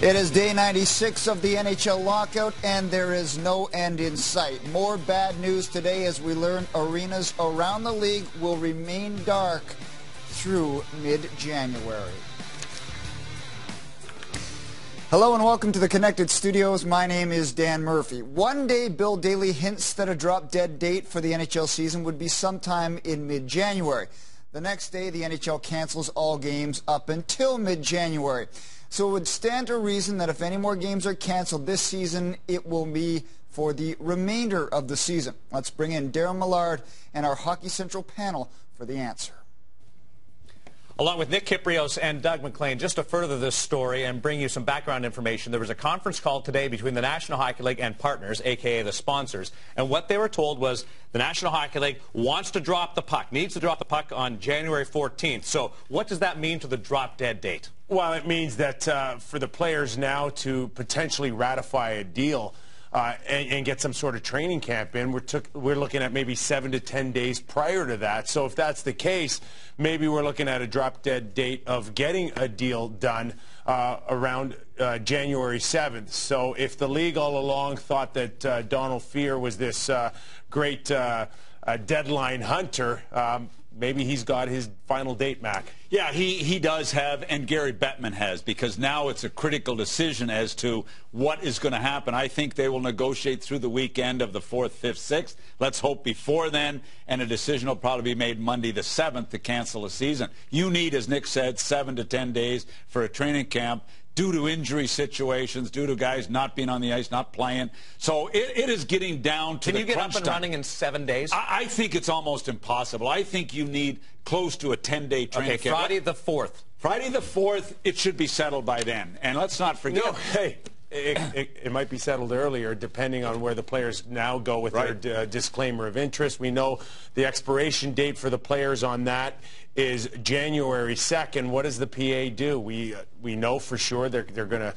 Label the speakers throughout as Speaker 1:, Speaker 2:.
Speaker 1: It is day 96 of the NHL lockout, and there is no end in sight. More bad news today as we learn arenas around the league will remain dark through mid-January. Hello and welcome to the Connected Studios. My name is Dan Murphy. One day, Bill Daly hints that a drop-dead date for the NHL season would be sometime in mid-January. The next day, the NHL cancels all games up until mid-January. So it would stand to reason that if any more games are canceled this season, it will be for the remainder of the season. Let's bring in Darren Millard and our Hockey Central panel for the answer.
Speaker 2: Along with Nick Kypreos and Doug MacLean, just to further this story and bring you some background information, there was a conference call today between the National Hockey League and partners, a.k.a. the sponsors. And what they were told was the National Hockey League wants to drop the puck, needs to drop the puck on January 14th. So what does that mean to the drop-dead date?
Speaker 3: Well, it means that uh, for the players now to potentially ratify a deal, uh, and, and, get some sort of training camp in. We're, took, we're looking at maybe seven to ten days prior to that. So if that's the case, maybe we're looking at a drop-dead date of getting a deal done uh, around uh, January 7th. So if the league all along thought that uh, Donald Fehr was this uh, great uh, deadline hunter, um, maybe he's got his final date, Mac.
Speaker 4: Yeah, he, he does have, and Gary Bettman has, because now it's a critical decision as to what is going to happen. I think they will negotiate through the weekend of the 4th, 5th, 6th. Let's hope before then, and a decision will probably be made Monday the 7th to cancel a season. You need, as Nick said, 7 to 10 days for a training camp due to injury situations, due to guys not being on the ice, not playing. So it, it is getting down to
Speaker 2: Can you get up and
Speaker 4: time.
Speaker 2: running in seven days?
Speaker 4: I, I, think it's almost impossible. I think you need close to a 10-day training
Speaker 2: okay,
Speaker 4: camp.
Speaker 2: Friday the 4th.
Speaker 4: Friday the 4th, it should be settled by then. And let's not forget.
Speaker 3: No, hey, it, it, it, might be settled earlier, depending on where the players now go with right. their uh, disclaimer of interest. We know the expiration date for the players on that is January 2nd. What does the PA do? We uh, we know for sure they're they're going to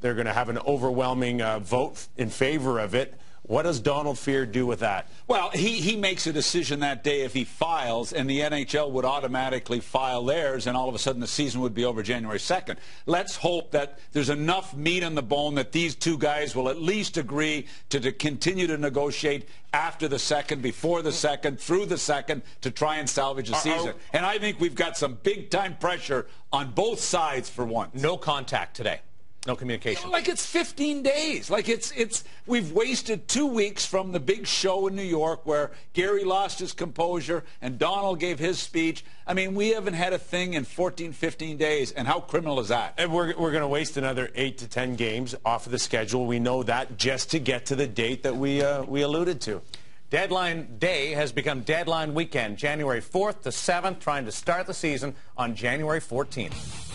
Speaker 3: they're going to have an overwhelming uh, vote in favor of it. What does Donald Fehr do with that?
Speaker 4: Well, he, he makes a decision that day if he files, and the NHL would automatically file theirs, and all of a sudden the season would be over January 2nd. Let's hope that there's enough meat on the bone that these two guys will at least agree to, to continue to negotiate after the second, before the second, through the second, to try and salvage a season. And I think we've got some big-time pressure on both sides for once.
Speaker 2: No contact today. No communication.
Speaker 4: Like it's 15 days. Like it's it's we've wasted two weeks from the big show in New York where Gary lost his composure and Donald gave his speech. I mean, we haven't had a thing in 14, 15 days, and how criminal is that?
Speaker 3: And we're we're going to waste another eight to 10 games off of the schedule. We know that just to get to the date that we uh, we alluded to.
Speaker 2: Deadline day has become deadline weekend, January 4th to 7th, trying to start the season on January 14th.